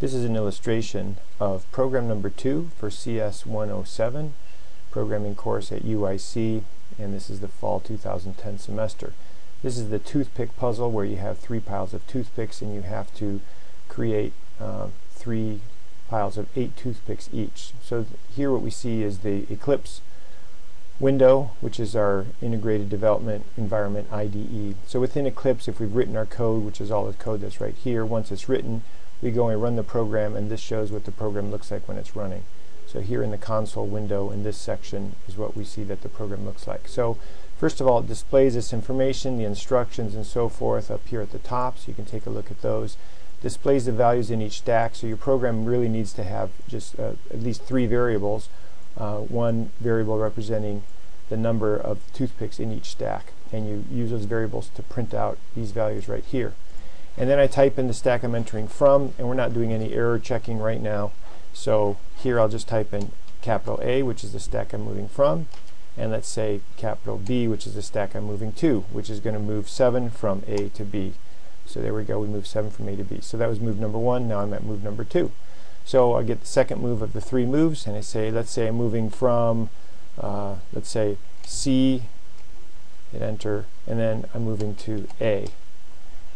This is an illustration of program number two for CS 107, programming course at UIC, and this is the fall 2010 semester. This is the toothpick puzzle where you have three piles of toothpicks and you have to create uh, three piles of eight toothpicks each. So here what we see is the Eclipse window, which is our integrated development environment IDE. So within Eclipse, if we've written our code, which is all the code that's right here, once it's written, we go and run the program, and this shows what the program looks like when it's running. So here in the console window in this section is what we see that the program looks like. So first of all, it displays this information, the instructions and so forth up here at the top, so you can take a look at those. Displays the values in each stack, so your program really needs to have just uh, at least three variables. Uh, one variable representing the number of toothpicks in each stack, and you use those variables to print out these values right here. And then I type in the stack I'm entering from, and we're not doing any error checking right now. So here I'll just type in capital A, which is the stack I'm moving from, and let's say capital B, which is the stack I'm moving to, which is going to move 7 from A to B. So there we go, we move 7 from A to B. So that was move number 1, now I'm at move number 2. So I get the second move of the three moves, and I say, let's say I'm moving from, uh, let's say C, hit enter, and then I'm moving to A.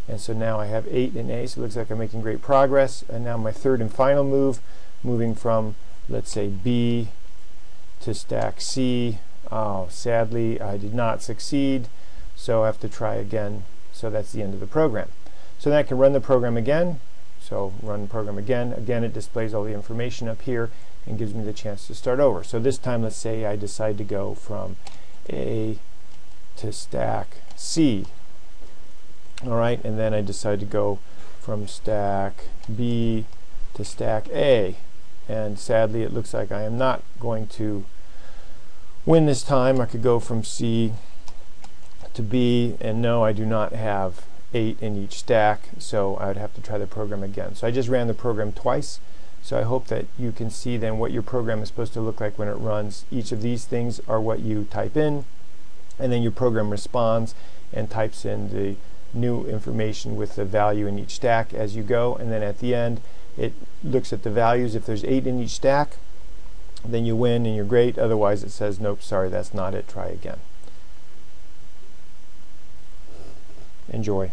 And so now I have 8 and A, so it looks like I'm making great progress. And now my third and final move, moving from, let's say, B to stack C. Oh, sadly, I did not succeed, so I have to try again. So that's the end of the program. So then I can run the program again. So run the program again. Again, it displays all the information up here and gives me the chance to start over. So this time, let's say I decide to go from A to stack C alright and then I decide to go from stack B to stack A. And sadly it looks like I am not going to win this time. I could go from C to B and no I do not have 8 in each stack so I would have to try the program again. So I just ran the program twice so I hope that you can see then what your program is supposed to look like when it runs. Each of these things are what you type in and then your program responds and types in the new information with the value in each stack as you go. And then at the end it looks at the values. If there's eight in each stack then you win and you're great. Otherwise it says nope sorry that's not it. Try again. Enjoy